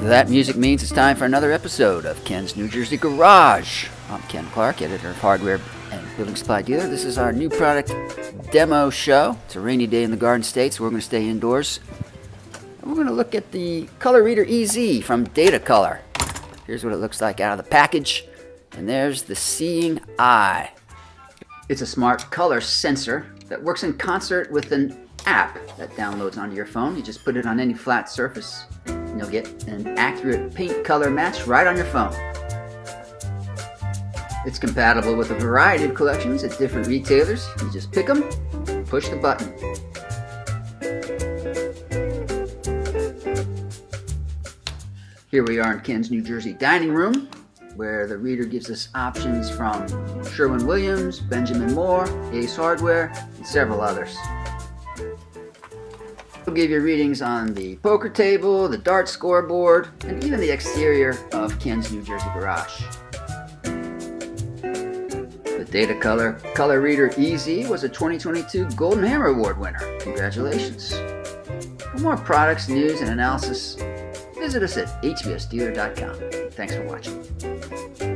That music means it's time for another episode of Ken's New Jersey Garage. I'm Ken Clark, editor of Hardware and Building Supply Dealer. This is our new product demo show. It's a rainy day in the Garden State, so we're going to stay indoors. We're going to look at the Color Reader EZ from Datacolor. Here's what it looks like out of the package. And there's the Seeing Eye. It's a smart color sensor that works in concert with an app that downloads onto your phone. You just put it on any flat surface and you'll get an accurate paint color match right on your phone. It's compatible with a variety of collections at different retailers. You just pick them, push the button. Here we are in Ken's New Jersey dining room, where the reader gives us options from Sherwin Williams, Benjamin Moore, Ace Hardware, and several others. We'll give you readings on the poker table, the dart scoreboard, and even the exterior of Ken's New Jersey garage. The Datacolor Color Reader EZ was a 2022 Golden Hammer Award winner. Congratulations. For more products, news, and analysis, visit us at hbsdealer.com. Thanks for watching.